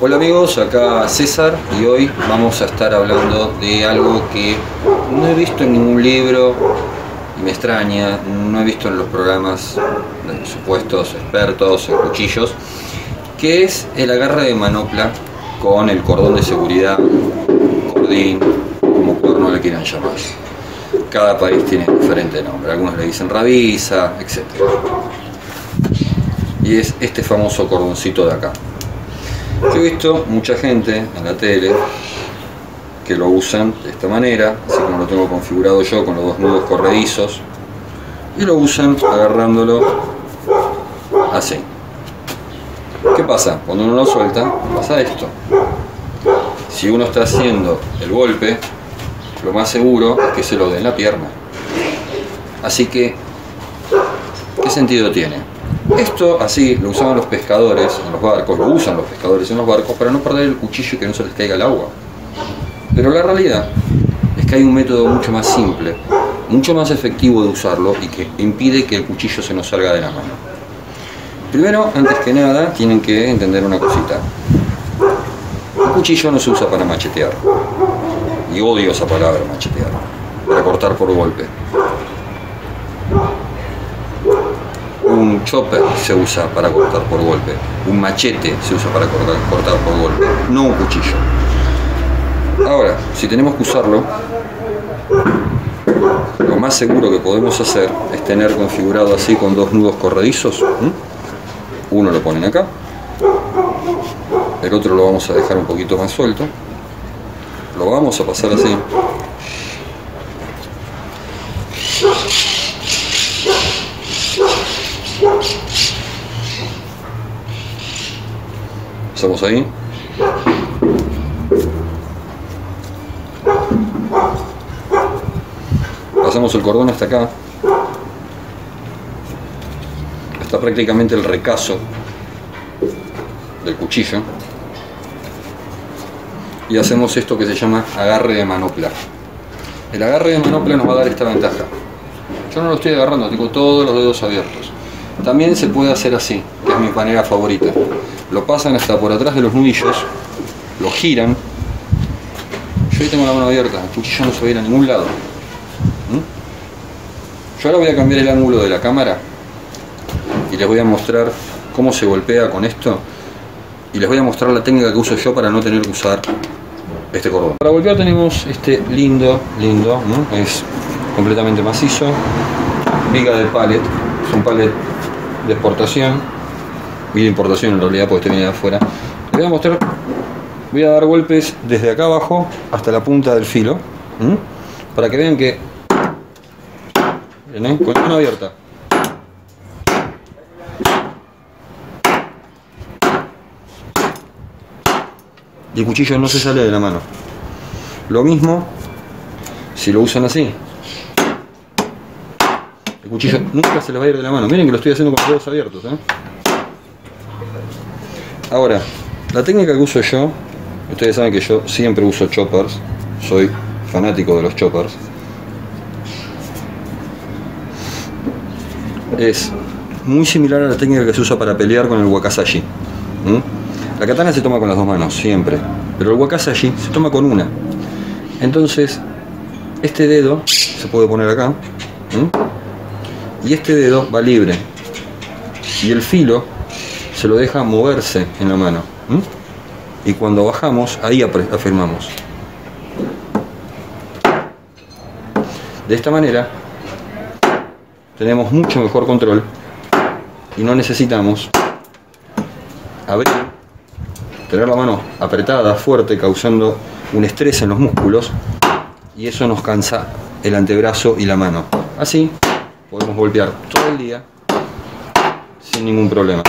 Hola amigos, acá César y hoy vamos a estar hablando de algo que no he visto en ningún libro y me extraña, no he visto en los programas de supuestos expertos en cuchillos, que es el agarre de manopla con el cordón de seguridad, cordín, como cuerno le quieran llamar. Cada país tiene diferente nombre, algunos le dicen rabisa, etc. Y es este famoso cordoncito de acá. Yo he visto mucha gente en la tele que lo usan de esta manera, así como lo tengo configurado yo con los dos nudos corredizos, y lo usan agarrándolo así. ¿Qué pasa? Cuando uno lo suelta, pasa esto. Si uno está haciendo el golpe, lo más seguro es que se lo dé en la pierna. Así que, ¿qué sentido tiene? Esto así lo usaban los pescadores en los barcos, lo usan los pescadores en los barcos para no perder el cuchillo y que no se les caiga el agua. Pero la realidad es que hay un método mucho más simple, mucho más efectivo de usarlo y que impide que el cuchillo se nos salga de la mano. Primero, antes que nada, tienen que entender una cosita. Un cuchillo no se usa para machetear. Y odio esa palabra, machetear. Para cortar por golpe. Un chopper se usa para cortar por golpe. Un machete se usa para cortar, cortar por golpe. No un cuchillo. Ahora, si tenemos que usarlo, lo más seguro que podemos hacer es tener configurado así con dos nudos corredizos. Uno lo ponen acá, el otro lo vamos a dejar un poquito más suelto. Lo vamos a pasar así. Pasamos ahí. Pasamos el cordón hasta acá. Está prácticamente el recaso del cuchillo. Y hacemos esto que se llama agarre de manopla. El agarre de manopla nos va a dar esta ventaja. Yo no lo estoy agarrando, tengo todos los dedos abiertos. También se puede hacer así, que es mi manera favorita. Lo pasan hasta por atrás de los nudillos, lo giran. Yo ahí tengo la mano abierta, el cuchillo no se va a ir a ningún lado. ¿Mm? Yo ahora voy a cambiar el ángulo de la cámara y les voy a mostrar cómo se golpea con esto y les voy a mostrar la técnica que uso yo para no tener que usar este cordón. Para golpear tenemos este lindo, lindo, es completamente macizo, viga de pallet, es un pallet de exportación y de importación en realidad porque este viene de afuera. Les voy a mostrar, voy a dar golpes desde acá abajo hasta la punta del filo, ¿m? para que vean que, ¿ven, con la mano abierta, y el cuchillo no se sale de la mano. Lo mismo si lo usan así. El cuchillo nunca se le va a ir de la mano. Miren que lo estoy haciendo con los dedos abiertos. ¿eh? Ahora, la técnica que uso yo, ustedes saben que yo siempre uso choppers, soy fanático de los choppers. Es muy similar a la técnica que se usa para pelear con el wakasashi. La katana se toma con las dos manos, siempre. Pero el wakasashi se toma con una. Entonces, este dedo se puede poner acá. Y este dedo va libre. Y el filo se lo deja moverse en la mano. Y cuando bajamos, ahí afirmamos. De esta manera, tenemos mucho mejor control y no necesitamos abrir tener la mano apretada, fuerte, causando un estrés en los músculos y eso nos cansa el antebrazo y la mano. Así podemos golpear todo el día sin ningún problema.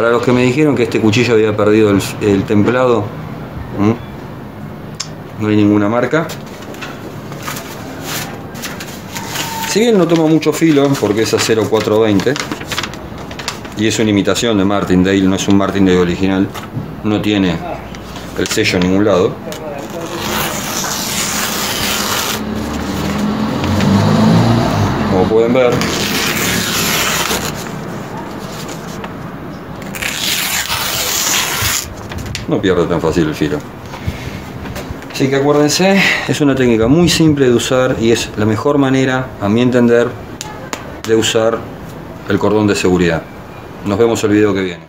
Para los que me dijeron que este cuchillo había perdido el, templado, no hay ninguna marca. Si bien no toma mucho filo, porque es a 0,420, y es una imitación de Martindale, no es un Martindale original, no tiene el sello en ningún lado. Como pueden ver, no pierde tan fácil el filo. Así que acuérdense, es una técnica muy simple de usar y es la mejor manera, a mi entender, de usar el cordón de seguridad. Nos vemos el video que viene.